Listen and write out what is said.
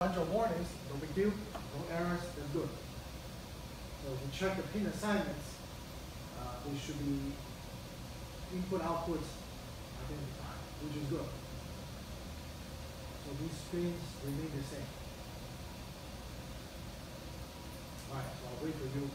bunch of warnings, but we do no errors, that's good. So if you check the pin assignments, uh, they should be input outputs identified, which is good. So these pins remain the same. Alright, so I'll wait for you